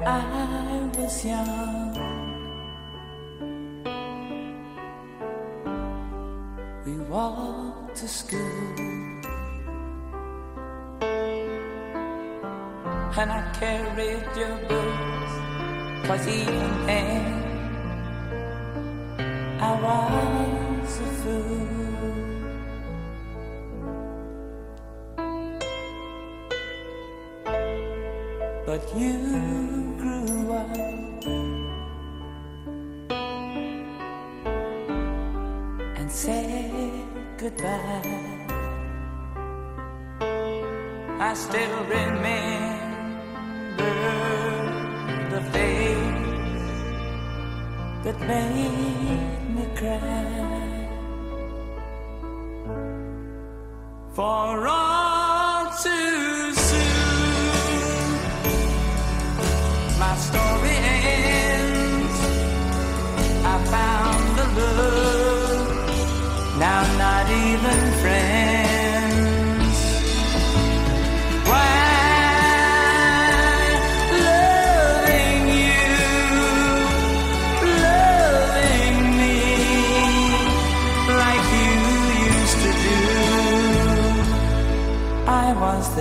I was young, we walked to school, and I carried your books, cause even then. I was a fool. But you that made me cry. For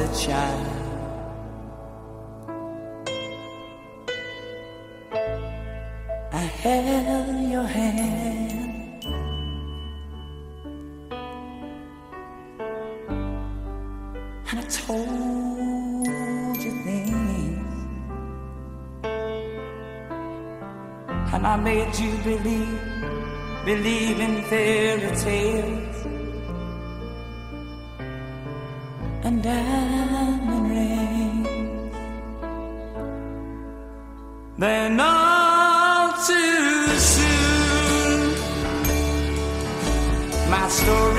the child. I held your hand. And I told you things. And I made you believe, believe in fairy tales and diamond rings. Then all too soon, my story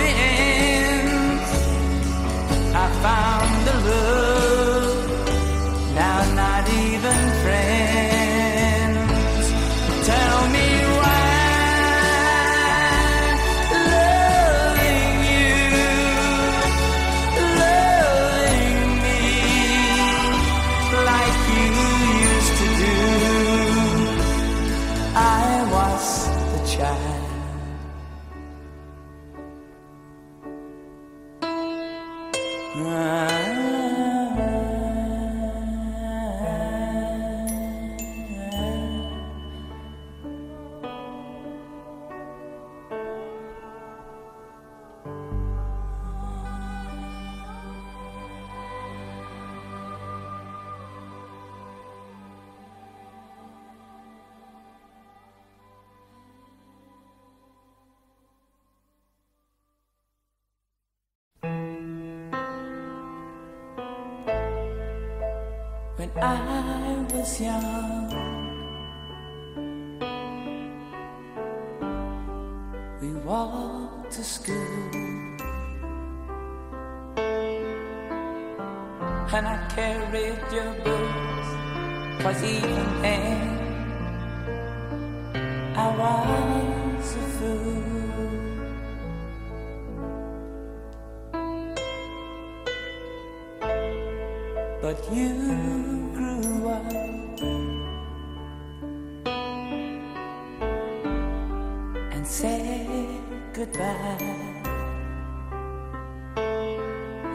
said goodbye.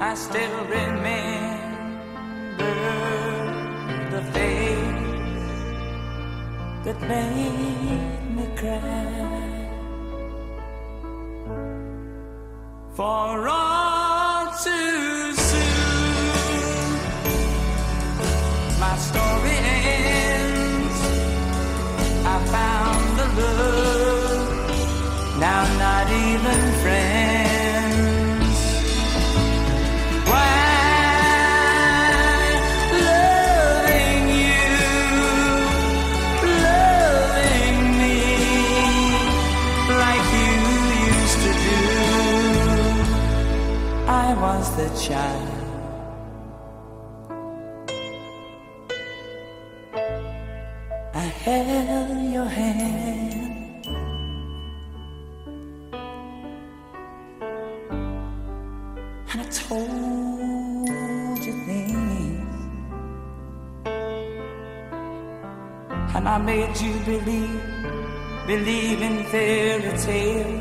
I still remember the face that made me cry. For all believe, believe in fairy tales.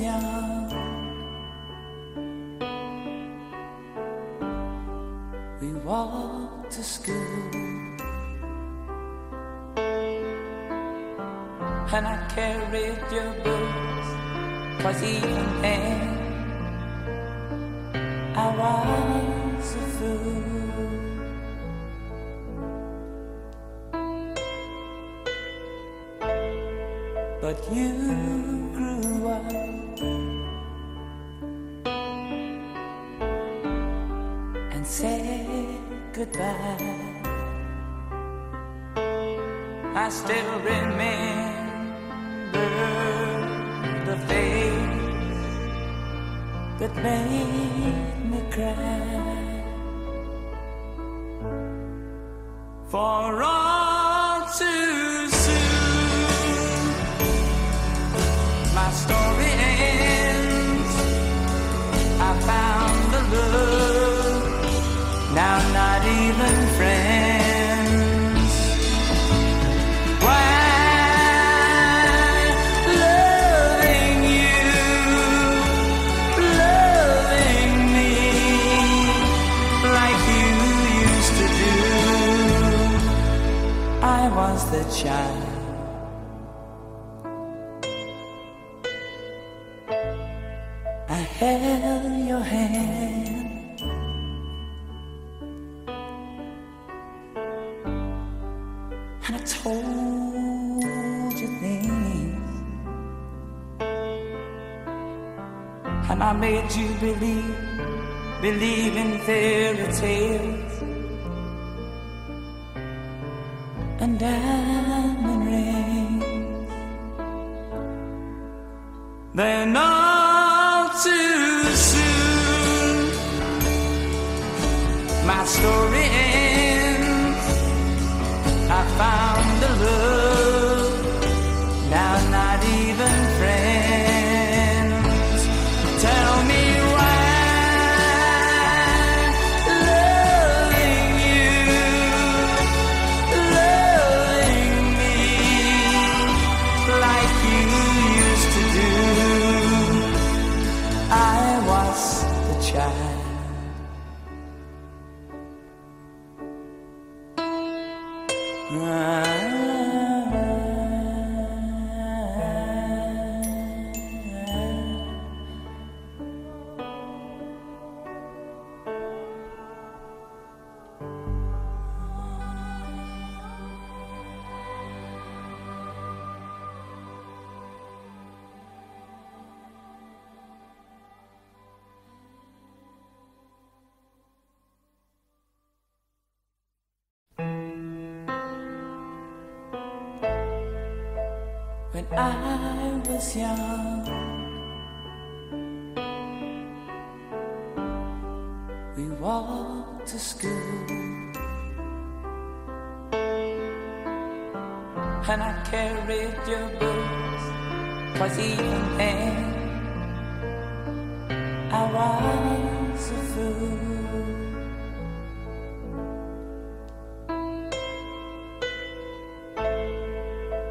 We walk to school, and I carried your books, cause even then. that shine. I held your hand. And I told you things. And I made you believe, believe in things. when I was young. We walked to school, and I carried your books Was even then. I was a fool.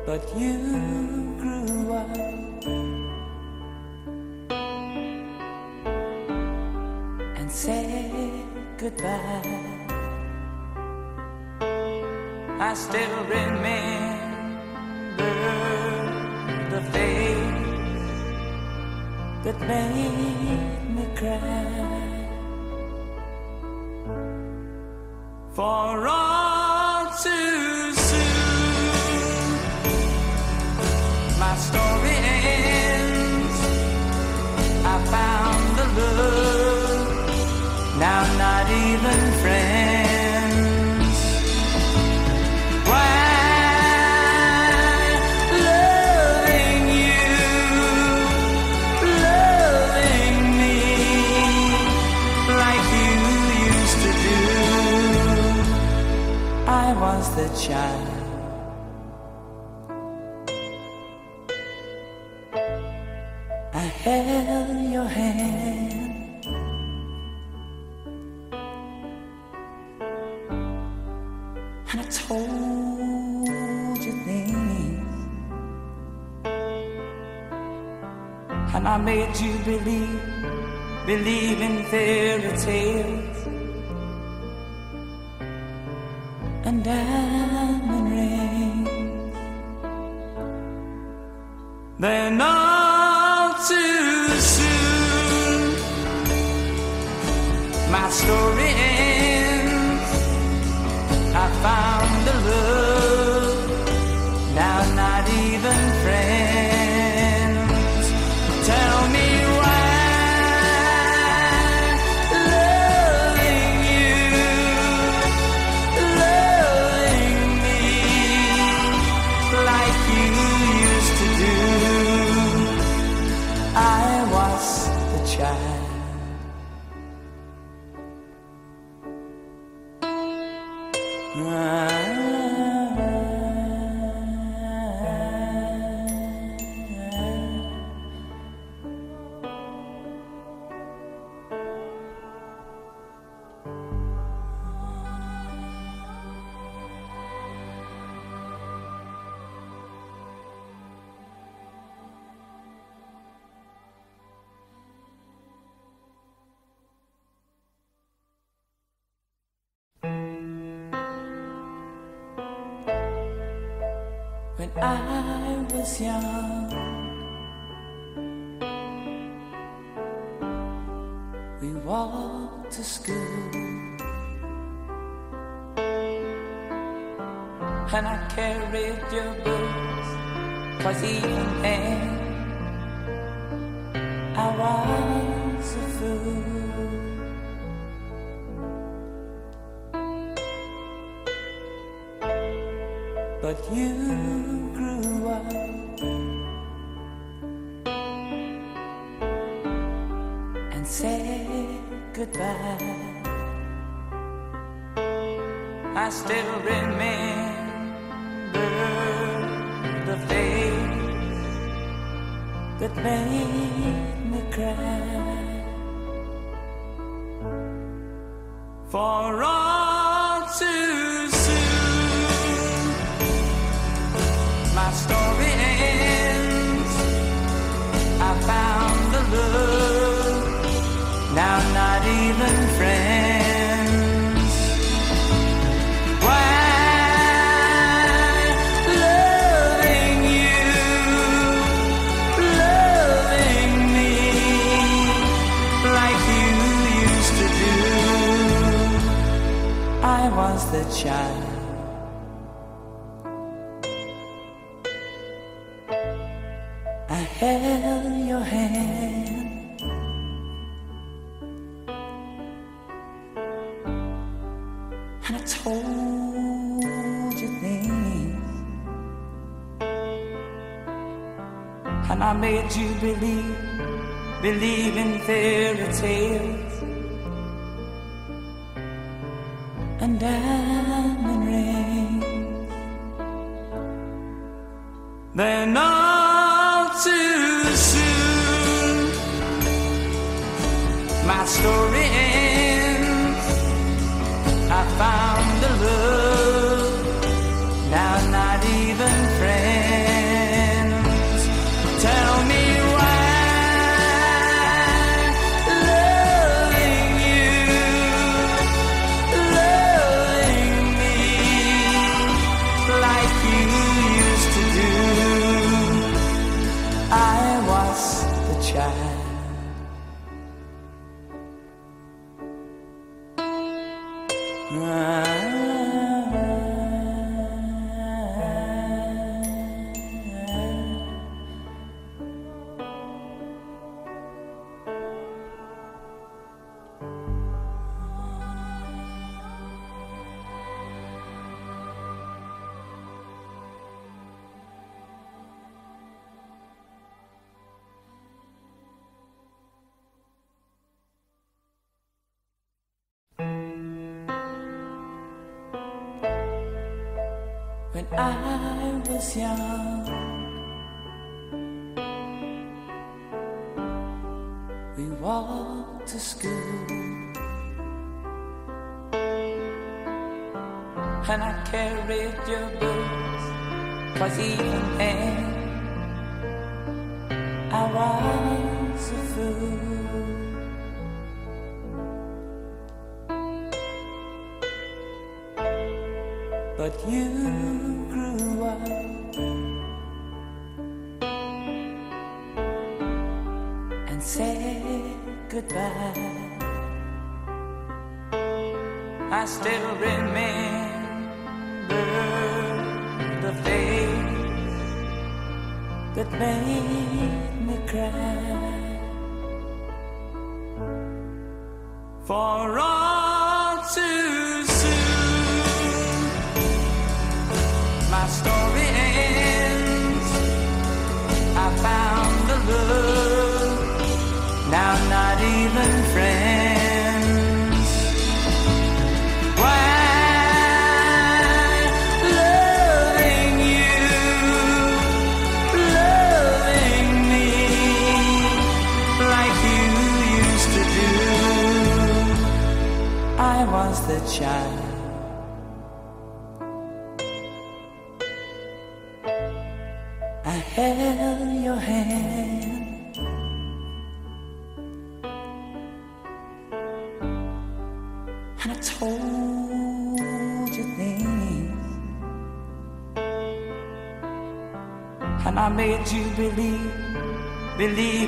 But you grew up and said goodbye. I still remember the face that made me cry. I held your hand. And I told you things. And I made you believe, believe in fairy tales and diamond rings. Then all too soon, my story ends. But you grew up and said goodbye. I still remember the face that made me cry. For the child. I held your hand. And I told you things. And I made you believe, believe in fairy See. even friends. Why loving you, loving me like you used to do? I was the child. did you believe? Believe.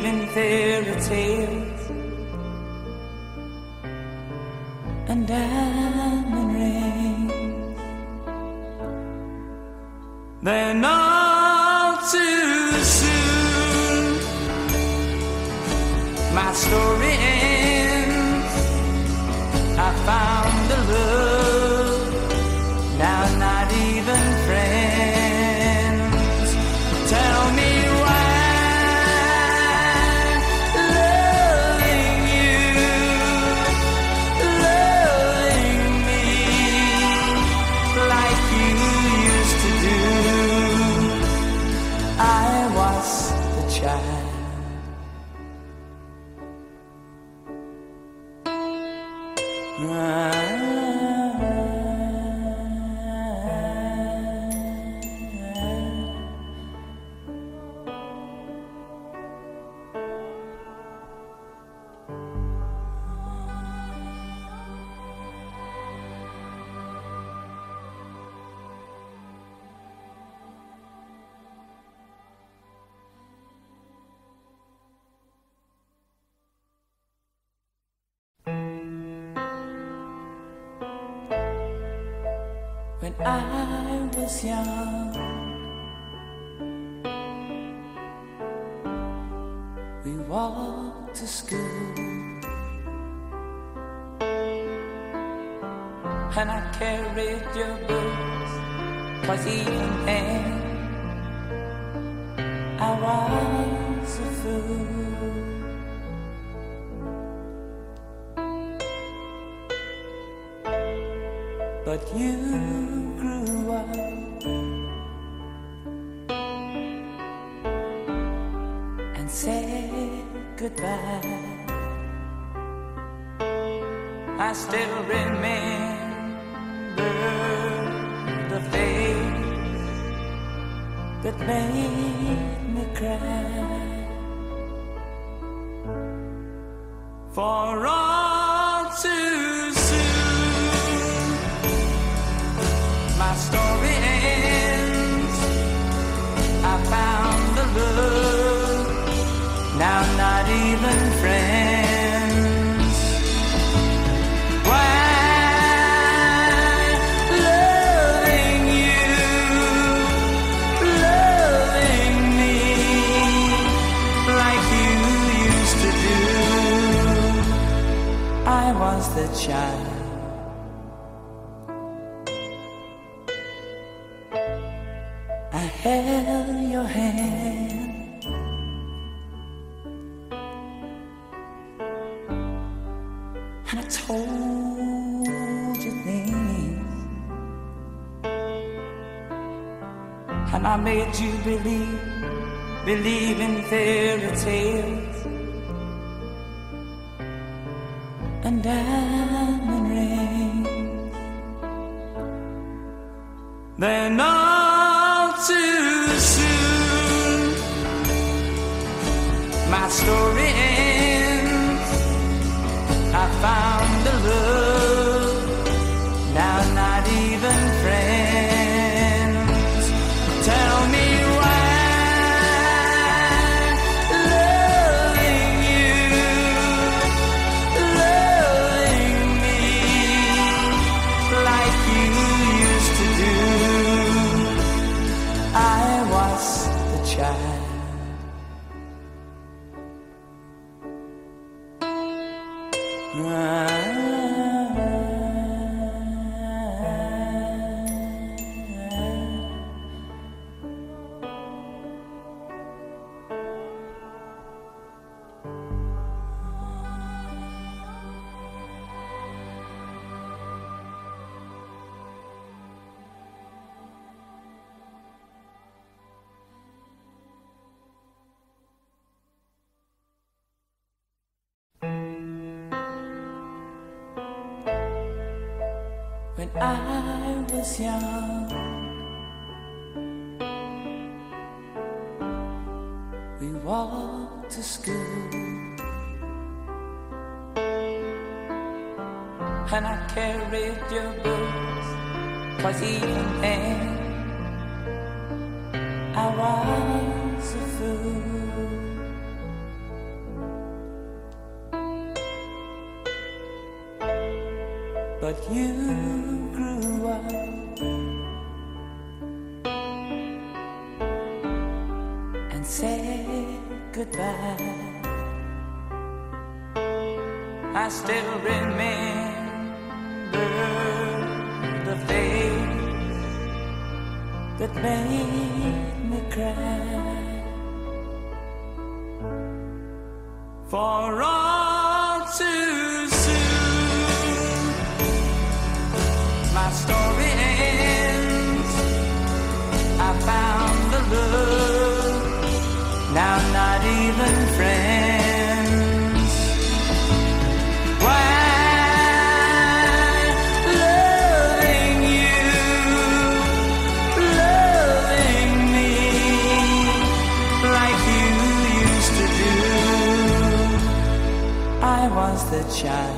when I was young. We walked to school, and I carried your books, cause even then I was a fool. but you I still remember the face that made me cry. and I told you things, and I made you believe, believe in fairy tales, and I. I was a fool. But you grew up and said goodbye. I still remember the face that made again. shine.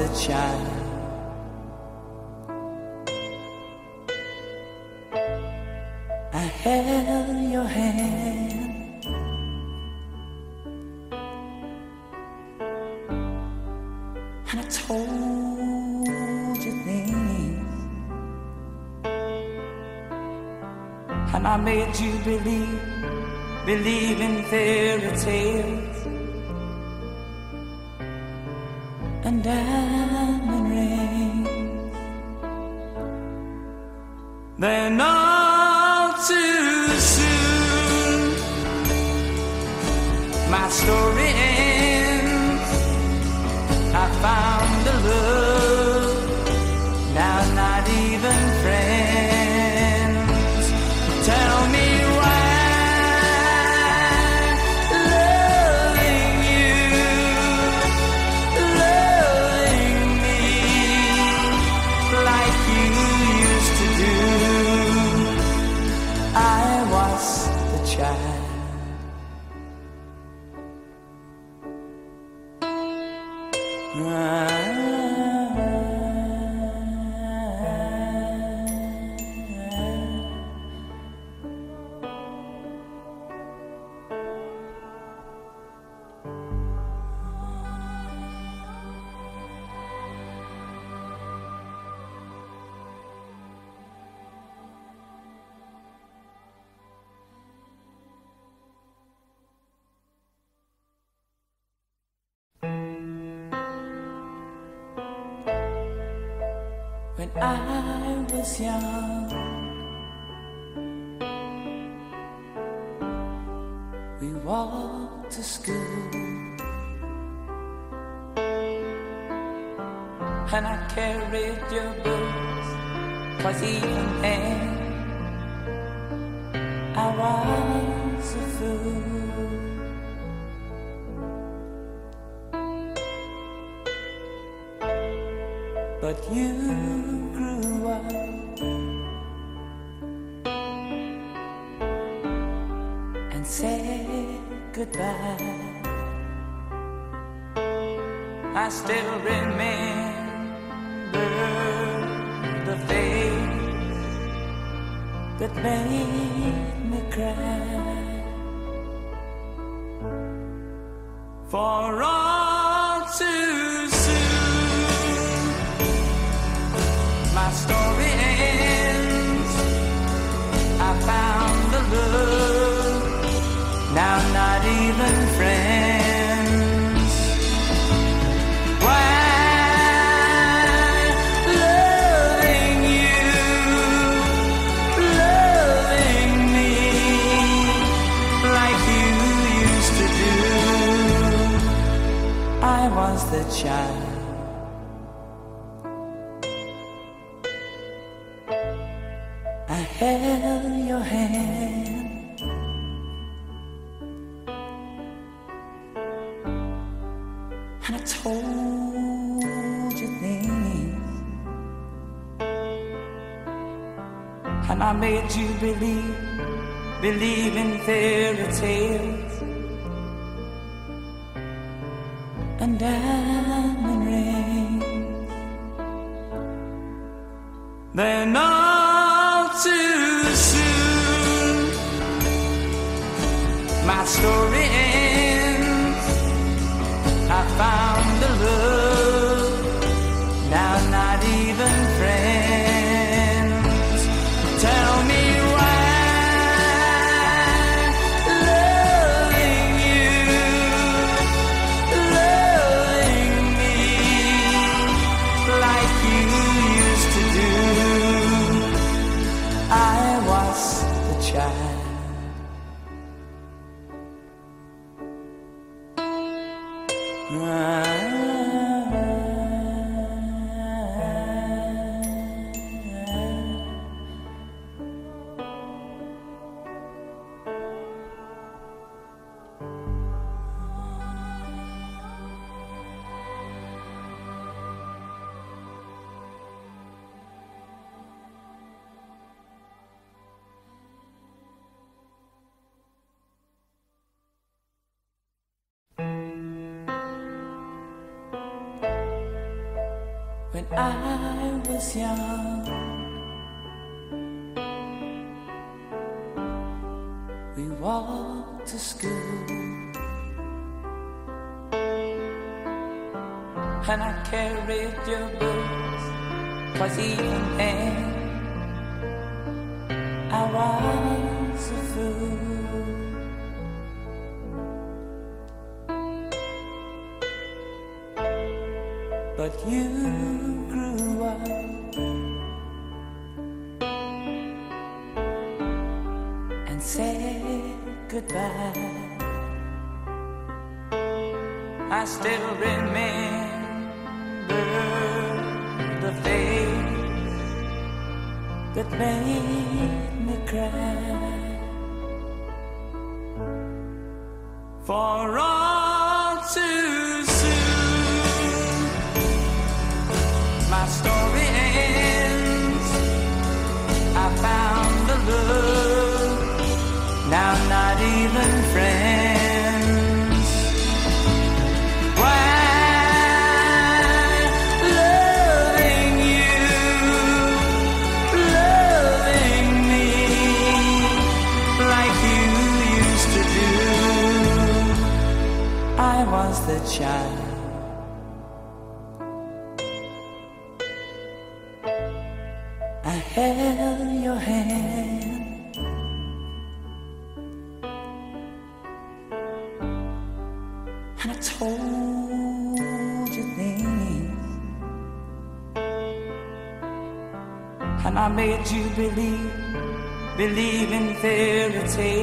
the child. when I was young. We walked to school, and I carried your books, cause even I was. but you grew up. And said goodbye. I still remember the face that made me cry. The child. I held your hand. And I told you things. And I made you believe, believe in fairy tales. And diamond carried your books. Cause even then, I was a fool. But you grew up and said goodbye. I still remember made me cry. For I held your hand. And I told you things. And I made you believe, believe in fairy tales.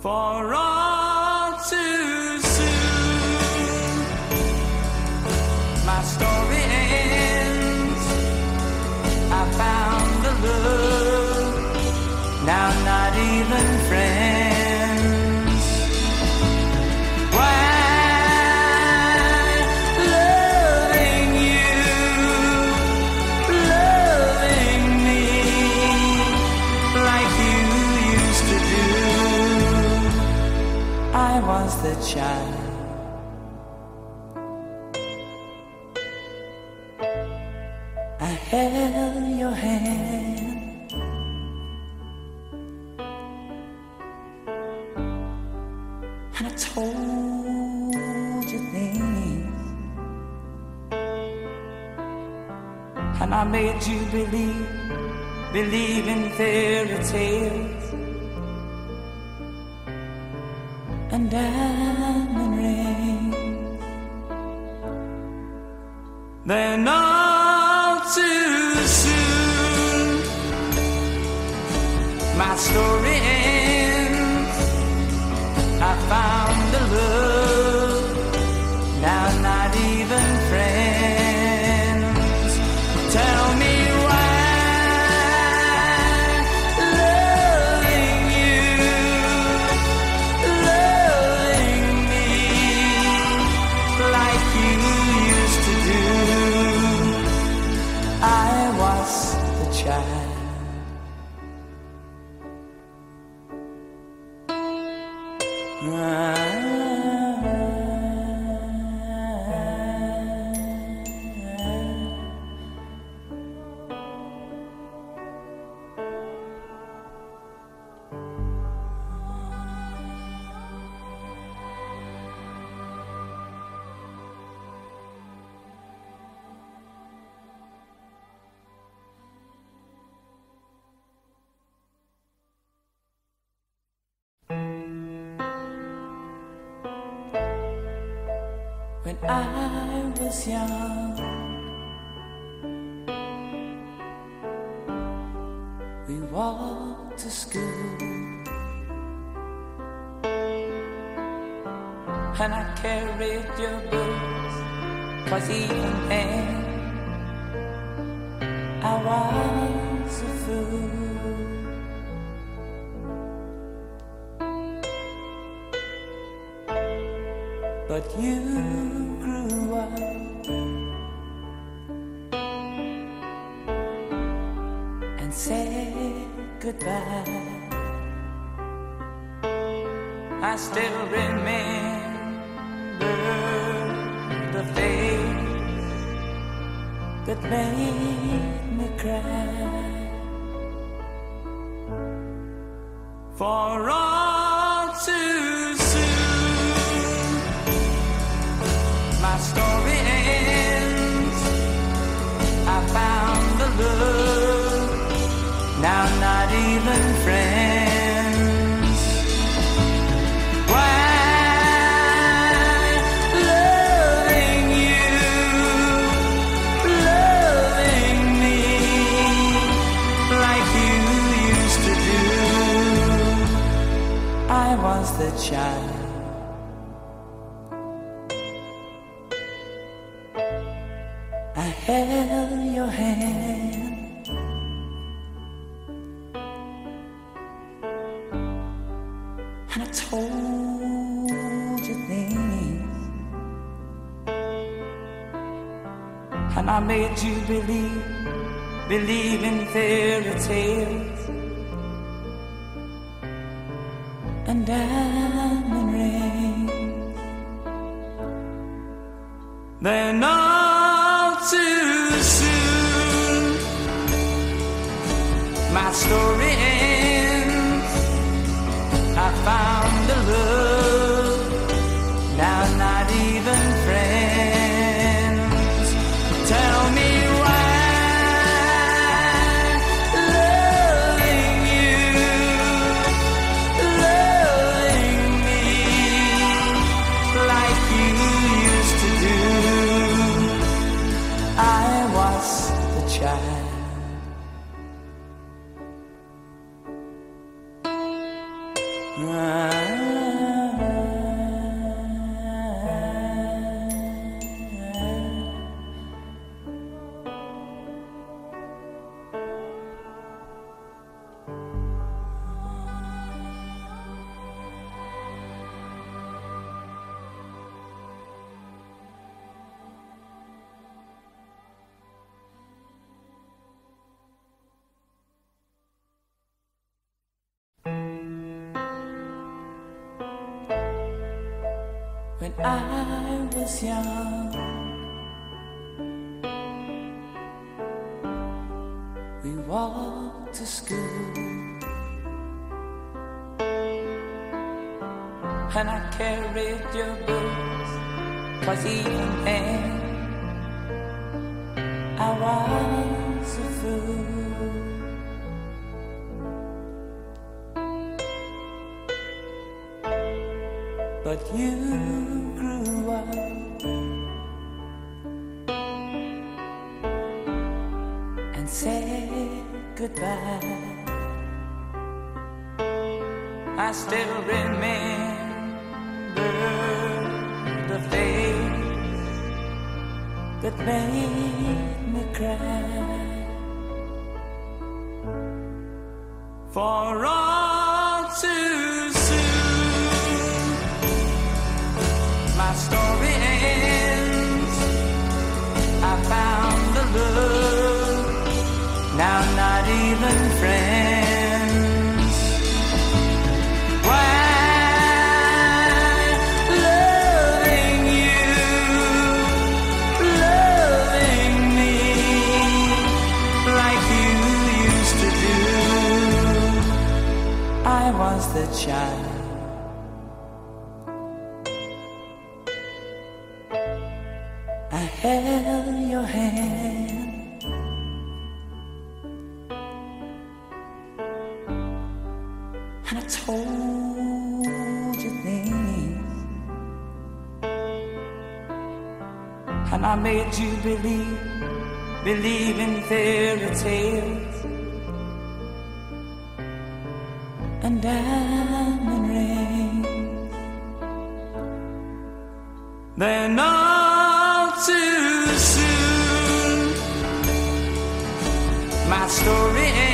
For all to believe, believe in fairy tales. And I when I was young. We walked to school, and I carried your books, cause even then I was. you grew up and said goodbye. I still remember the face that made me cry. I held your hand. And I told you things, and I made you believe, believe in fairy tales. to school. And I carried your books, cause even then I was a fool. But you grew up. back. I still remember the face that made me cry. For all the child. soon. My story ends.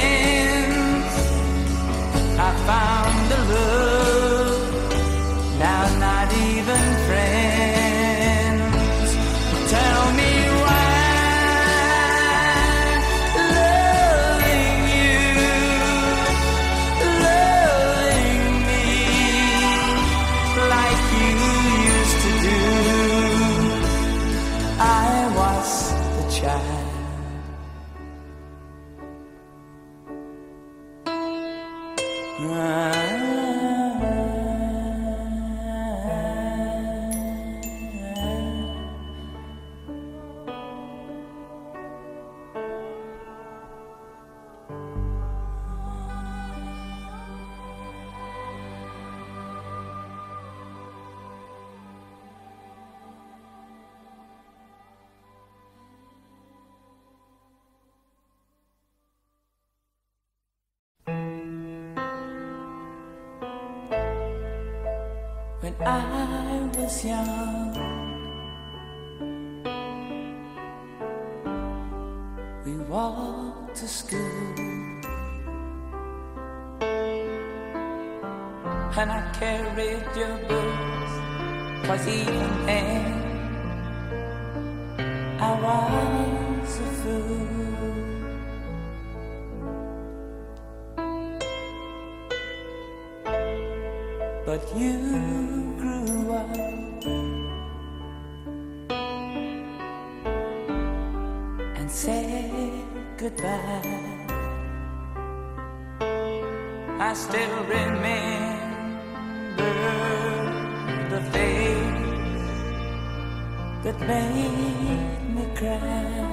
that made me cry.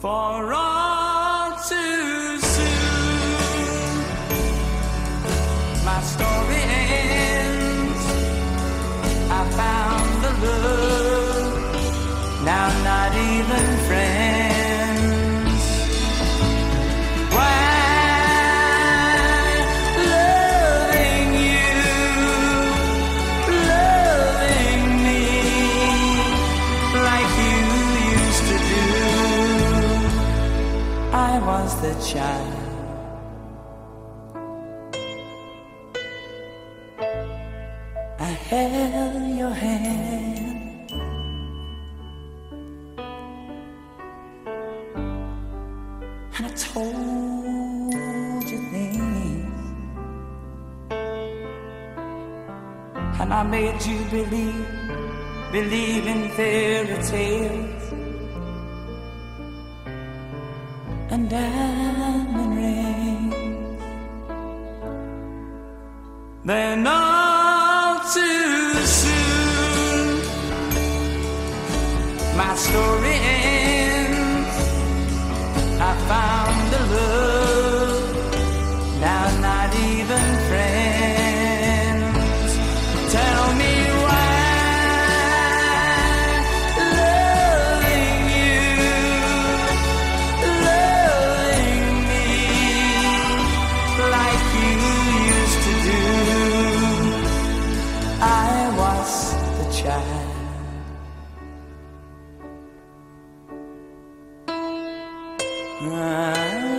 For all shine. I held your hand. And I told you things. And I made you believe, believe in fairy tales. Ah.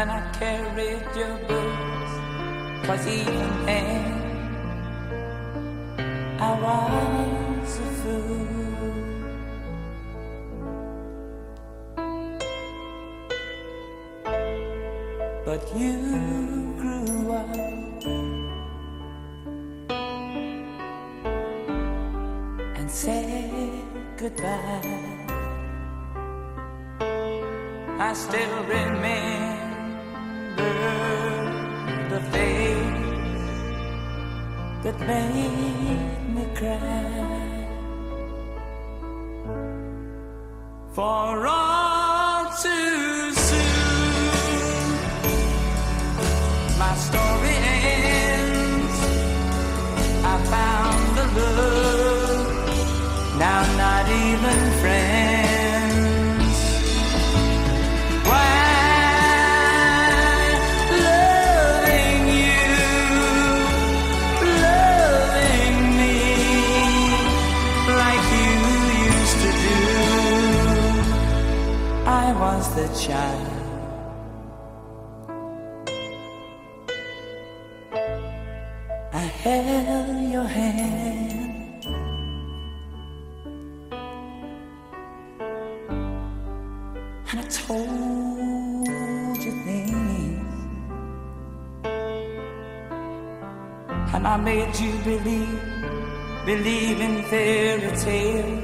and I carried your books was evening. I was a fool. But you made me cry. For all was the child. I held your hand. And I told you things. And I made you believe, believe in fairy tales.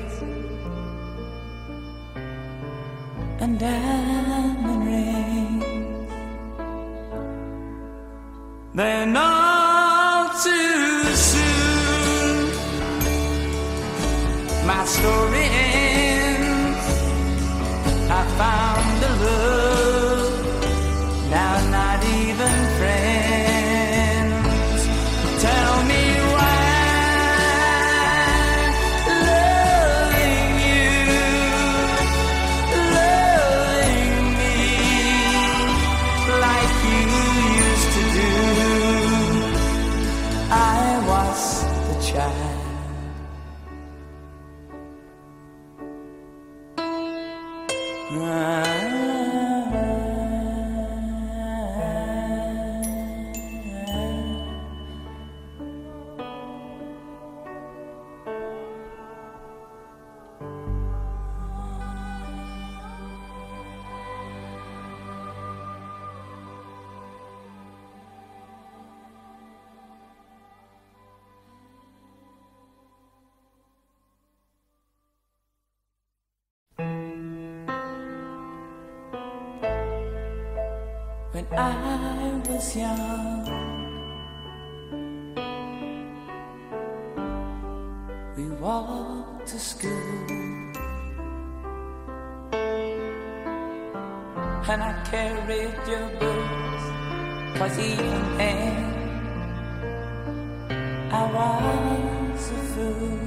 walk to school. And I carried your books, cause even then I was a fool.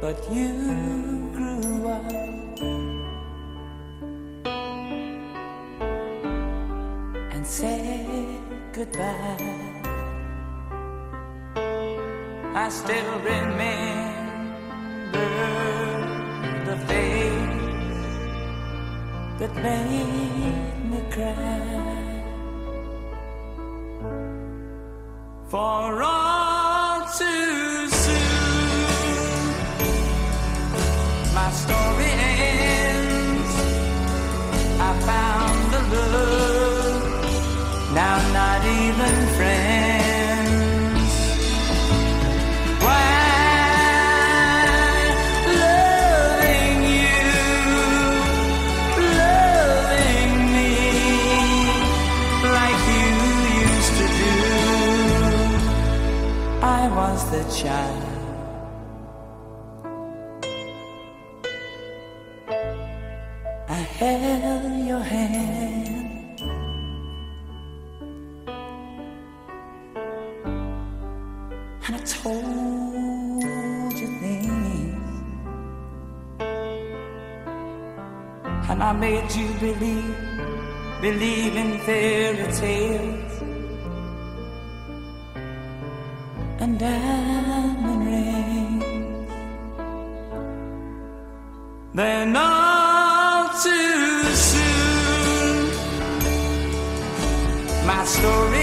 But you I still remember the face that made me cry. For Then all too soon, my story.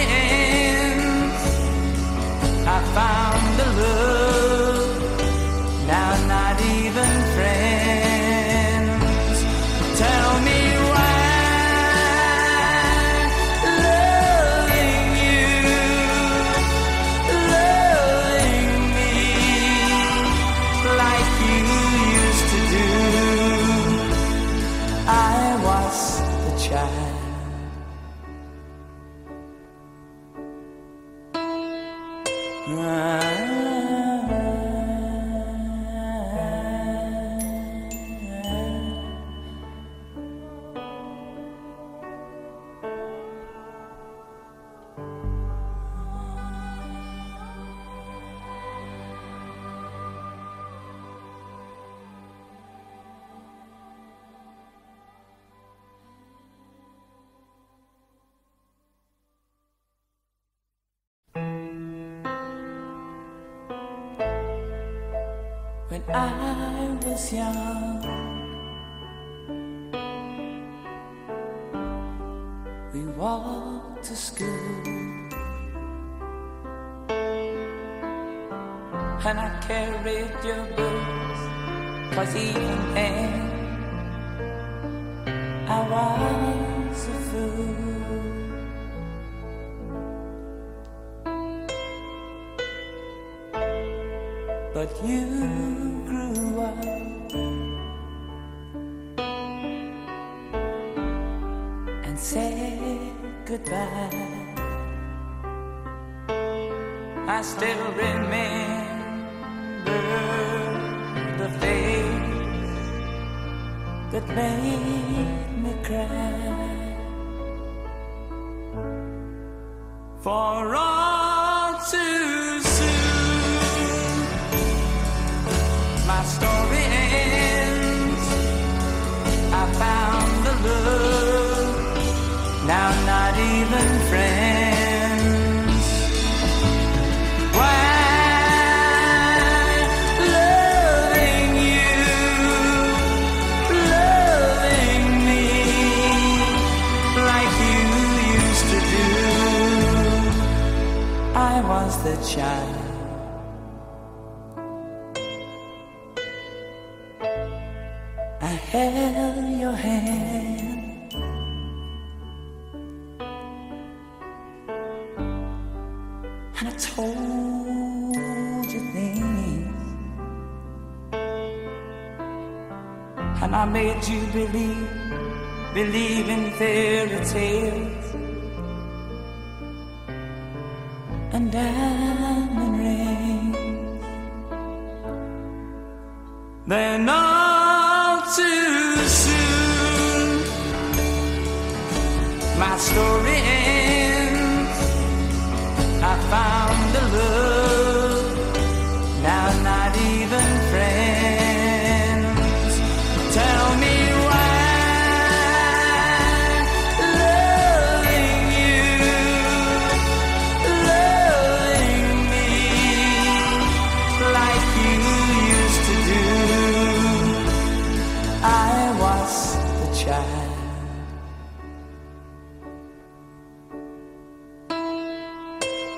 I still remember the face that made me cry. For all too soon, my story. Child. I held your hand. And I told you things. And I made you believe, believe in fairy tales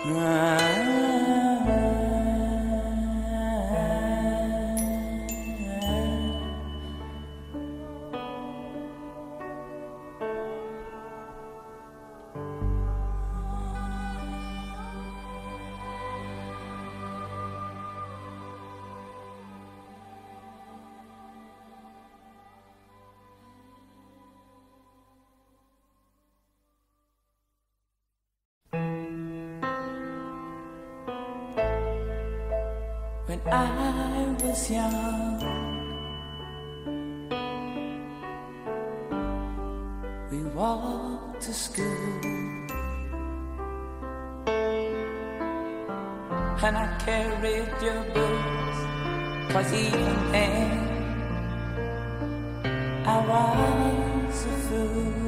When I carried your books. Cause even then, I was a fool.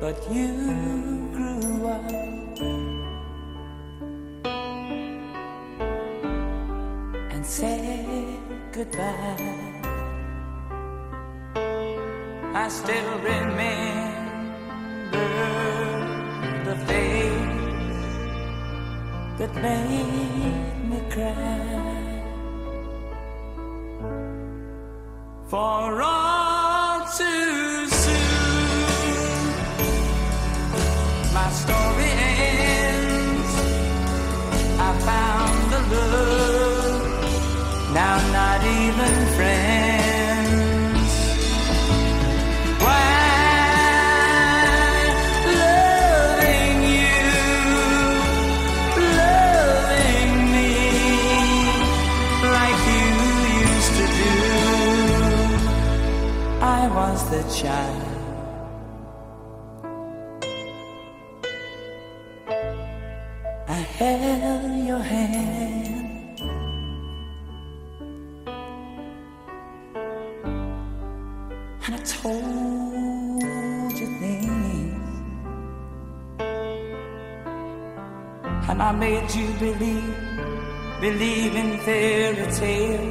But you grew up and said goodbye. I still remember that made me cry. Child. I held your hand. And I told you things. And I made you believe, believe in fairy tales